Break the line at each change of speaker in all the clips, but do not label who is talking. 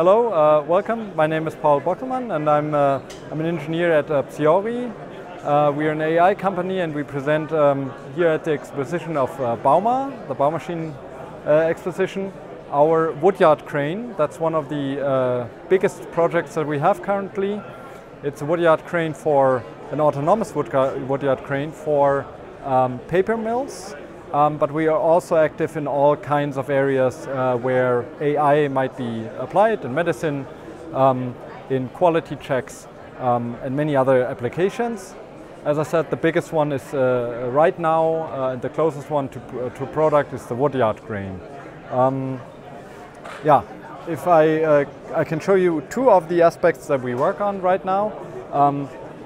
Hello, uh, welcome. My name is Paul Bockelmann and I'm, uh, I'm an engineer at uh, Psiori. Uh, we are an AI company and we present um, here at the exposition of uh, Bauma, the Baumachine uh, exposition, our woodyard crane. That's one of the biggest projects that we have currently. It's a woodyard crane for an autonomous woodyard crane for um, paper mills um, but we are also active in all kinds of areas uh, where AI might be applied in medicine, um, in quality checks, um, and many other applications. As I said, the biggest one is uh, right now, uh, the closest one to, uh, to product is the woodyard crane. Um, yeah, if I, uh, I can show you two of the aspects that we work on right now.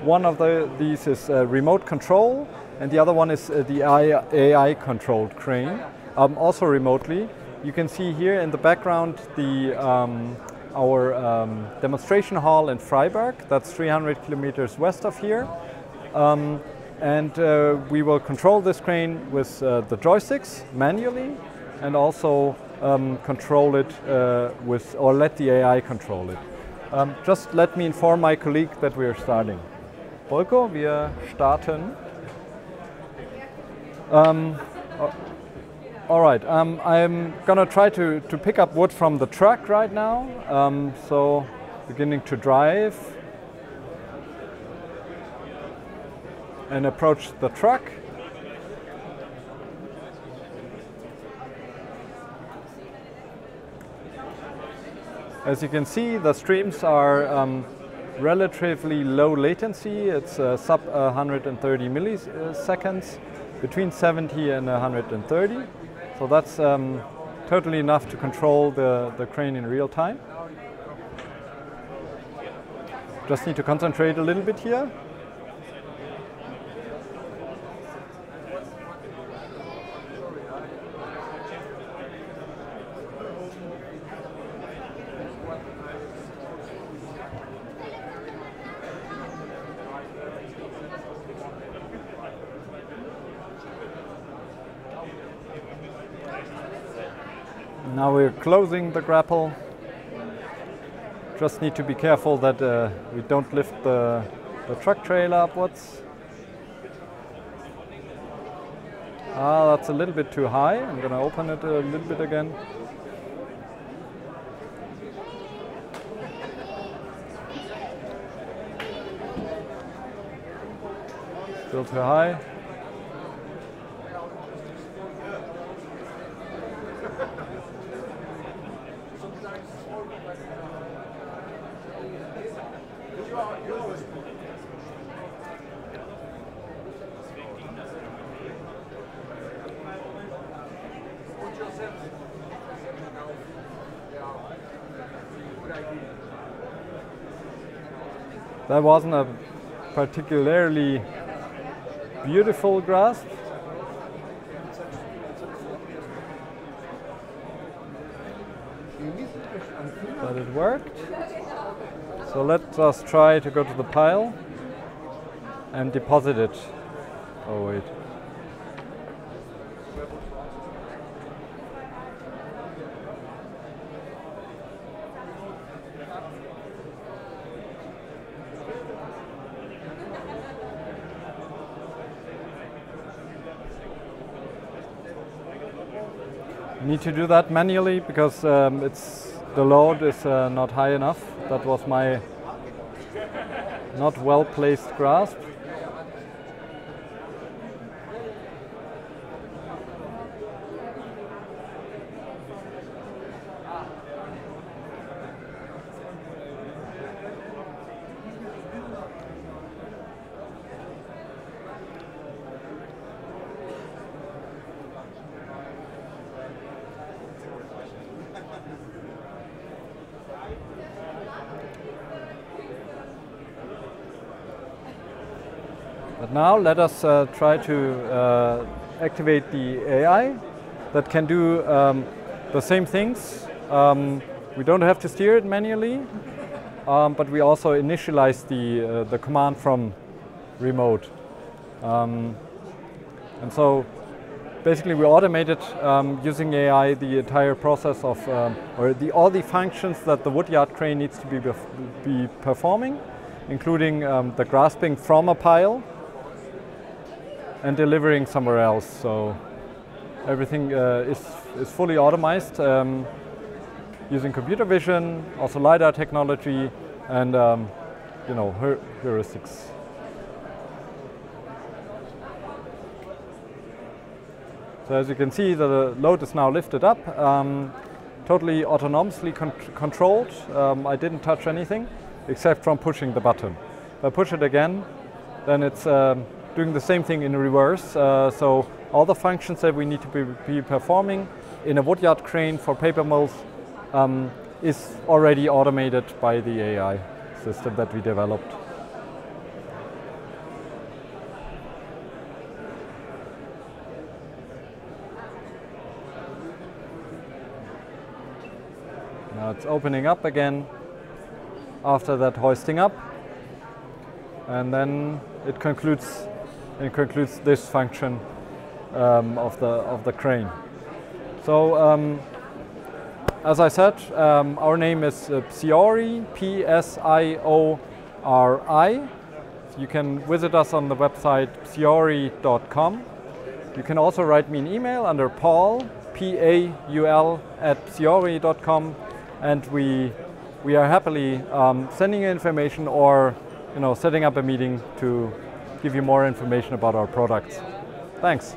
One of the, these is uh, remote control, and the other one is uh, the AI controlled crane, um, also remotely. You can see here in the background the um, our um, demonstration hall in Freiburg, that's 300 kilometers west of here. Um, and uh, we will control this crane with uh, the joysticks manually and also um, control it uh, with, or let the AI control it. Um, just let me inform my colleague that we are starting. Bolko, wir starten. Um, uh, all right, um, I'm gonna try to, to pick up wood from the truck right now. Um, so beginning to drive and approach the truck. As you can see, the streams are um, relatively low latency. It's uh, sub 130 milliseconds between 70 and 130. So that's um, totally enough to control the, the crane in real time. Just need to concentrate a little bit here. Now we're closing the grapple. Just need to be careful that uh, we don't lift the, the truck trailer upwards. Ah, that's a little bit too high. I'm going to open it a little bit again. Still too high. That wasn't a particularly beautiful grasp. But it worked. So let us try to go to the pile and deposit it. Oh wait. need to do that manually because um, it's the load is uh, not high enough. That was my not well placed grasp. But now let us uh, try to uh, activate the AI that can do um, the same things. Um, we don't have to steer it manually, um, but we also initialize the, uh, the command from remote. Um, and so basically we automated um, using AI the entire process of, um, or the, all the functions that the woodyard crane needs to be, be performing, including the grasping from a pile and delivering somewhere else. So everything uh, is, is fully automized um, using computer vision, also LiDAR technology, and um, you know, heuristics. So as you can see, the load is now lifted up, um, totally autonomously con controlled. Um, I didn't touch anything except from pushing the button. If I push it again, then it's um, doing the same thing in reverse. Uh, so all the functions that we need to be, be performing in a woodyard crane for paper mills um, is already automated by the AI system that we developed. Now it's opening up again after that hoisting up. And then it concludes, it concludes this function um, of, the, of the crane. So um, as I said, um, our name is uh, Psiori, P-S-I-O-R-I. You can visit us on the website psiori.com. You can also write me an email under paul, P-A-U-L, at psiori.com and we we are happily um, sending you information or you know setting up a meeting to give you more information about our products. Thanks.